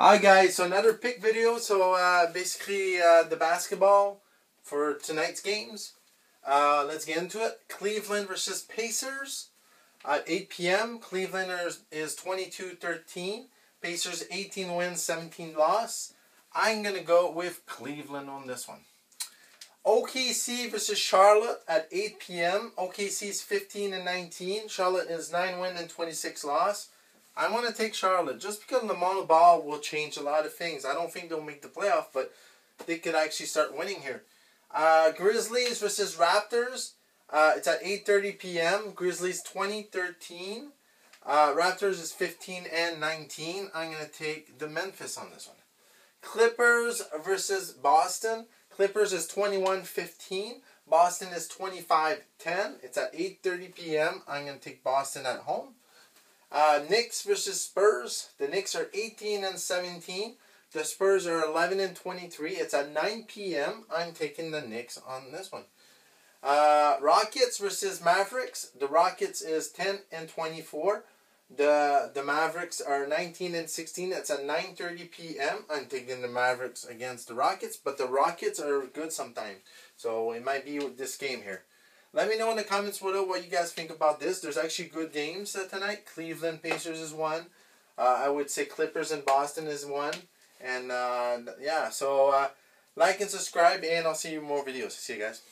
Hi guys, so another pick video. So uh, basically uh, the basketball for tonight's games. Uh, let's get into it. Cleveland versus Pacers at 8 p.m. Cleveland is 22-13. Pacers 18 wins, 17 loss. I'm going to go with Cleveland on this one. OKC versus Charlotte at 8 p.m. OKC is 15 and 19. Charlotte is 9 win and 26 loss. I want to take Charlotte just because LaMelo Ball will change a lot of things. I don't think they'll make the playoff, but they could actually start winning here. Uh, Grizzlies versus Raptors. Uh, it's at 8.30 p.m. Grizzlies 2013. Uh, Raptors is 15 and 19. I'm going to take the Memphis on this one. Clippers versus Boston. Clippers is 21-15. Boston is 25-10. It's at 8.30 p.m. I'm going to take Boston at home. Uh, Knicks versus Spurs. The Knicks are 18 and 17. The Spurs are 11 and 23. It's at 9 p.m. I'm taking the Knicks on this one. Uh, Rockets versus Mavericks. The Rockets is 10 and 24. The the Mavericks are 19 and 16. It's at 9:30 p.m. I'm taking the Mavericks against the Rockets, but the Rockets are good sometimes. So it might be this game here. Let me know in the comments below what you guys think about this. There's actually good games tonight. Cleveland Pacers is one. Uh, I would say Clippers and Boston is one. And uh, yeah, so uh, like and subscribe, and I'll see you more videos. See you guys.